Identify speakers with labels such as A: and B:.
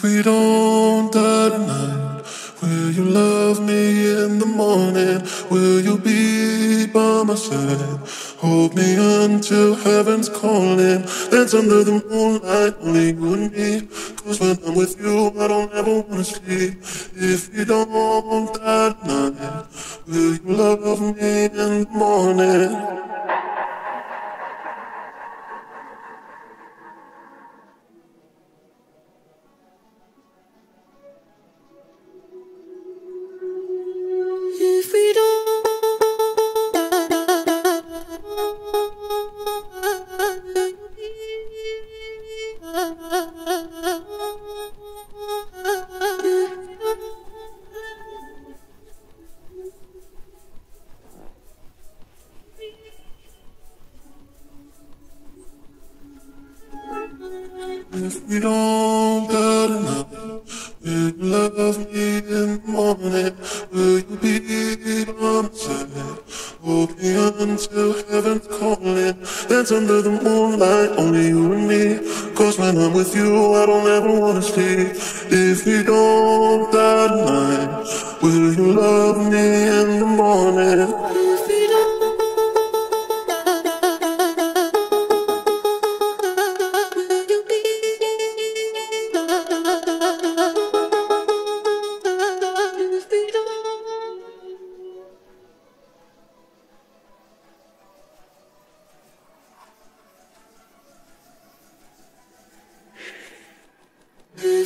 A: If we don't die tonight, will you love me in the morning? Will you be by my side? Hold me until heaven's calling. Dance under the moonlight, only you and me. Cause when I'm with you, I don't ever wanna sleep. If we don't die tonight, will you love me in the morning? If we don't got enough, will you love me in the morning? Will you be side? Hold me until heaven's calling. Dance under the moonlight, only you and me. Cause when I'm with you, I don't ever wanna sleep. If we don't die tonight,